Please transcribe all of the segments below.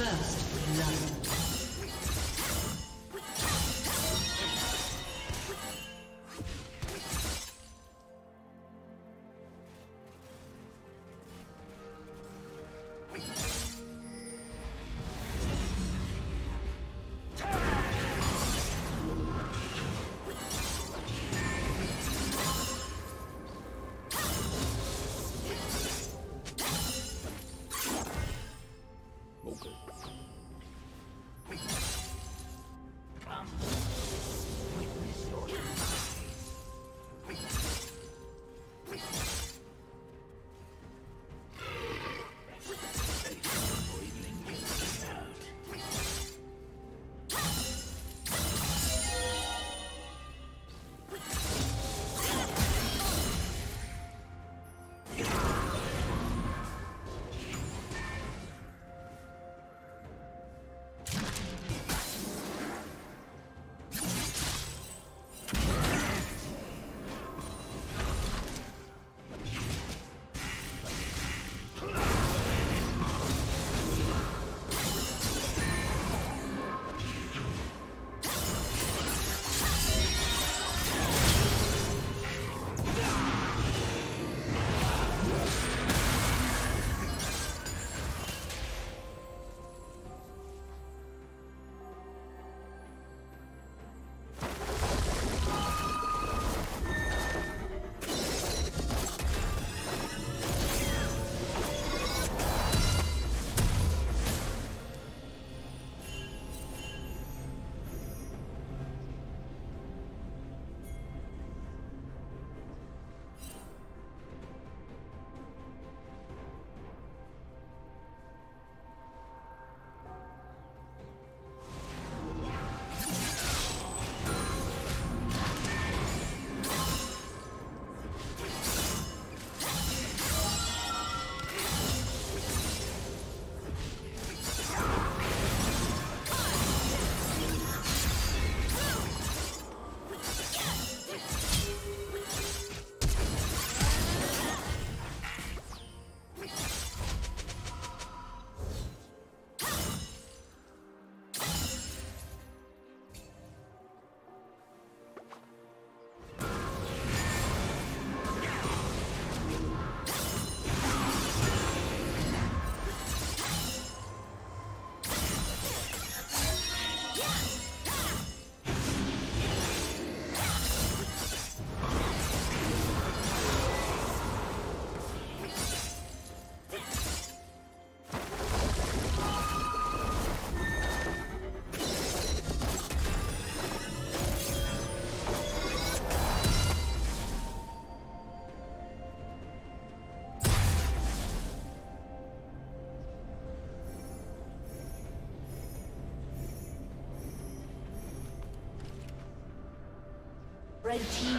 First blood. Red team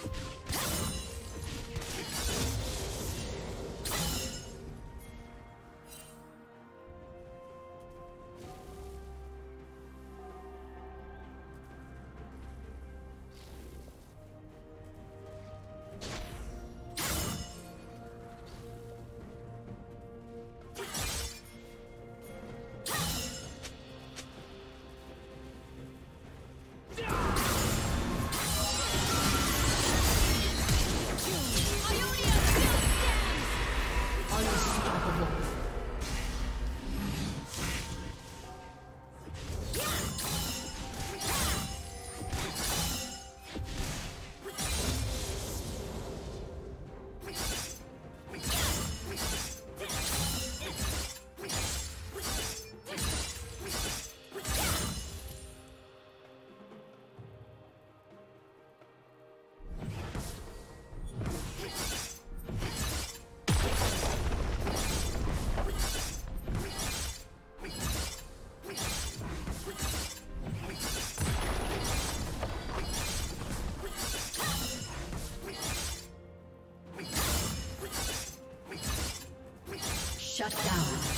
Let's go. Shut down.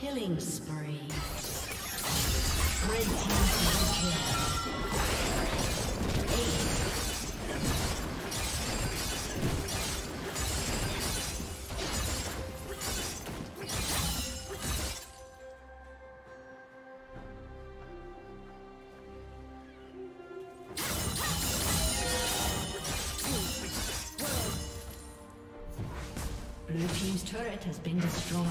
Killing spree. Red team double kill. Blue team's turret has been destroyed.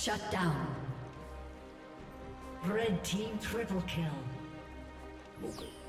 Shut down. Red team triple kill. Okay.